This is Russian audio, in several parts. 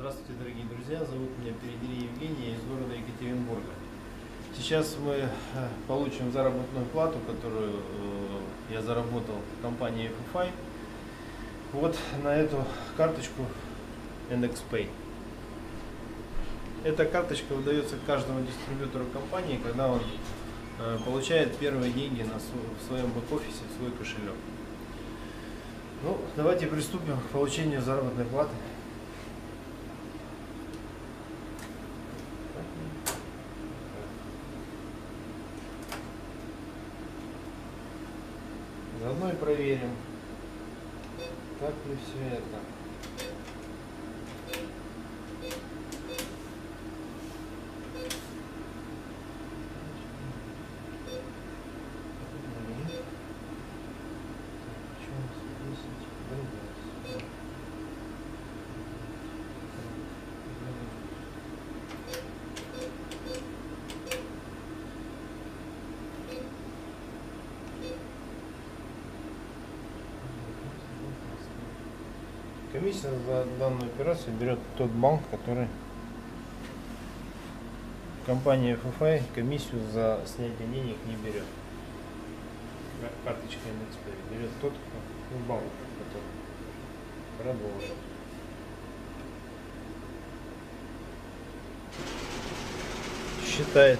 Здравствуйте, дорогие друзья. Зовут меня Передери Евгений, я из города Екатеринбурга. Сейчас мы э, получим заработную плату, которую э, я заработал в компании FFI. Вот на эту карточку IndexPay. Эта карточка выдается каждому дистрибьютору компании, когда он э, получает первые деньги на в своем бэк-офисе, в свой кошелек. Ну, давайте приступим к получению заработной платы. Заодно и проверим, так ли все это. Комиссия за данную операцию берет тот банк, который компания FFI комиссию за снятие денег не берет. Кар- Карточка NXP берет тот, ну, банк, который продолжит. Считает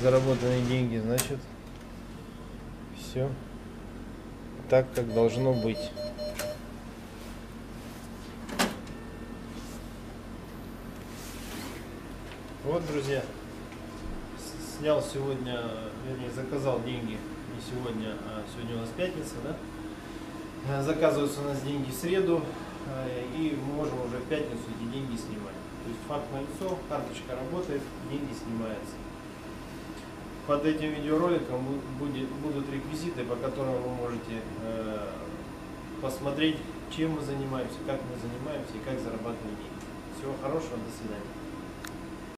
заработанные деньги, значит, все так, как должно быть. Вот, друзья, снял сегодня, вернее, заказал деньги не сегодня, а сегодня у нас пятница, да? Э, Заказываются у нас деньги в среду, э, и мы можем уже в пятницу эти деньги снимать. То есть факт налицо, карточка работает, деньги снимаются. Под этим видеороликом бу- будет, будут реквизиты, по которым вы можете э, посмотреть, чем мы занимаемся, как мы занимаемся и как зарабатываем деньги. Всего хорошего, до свидания.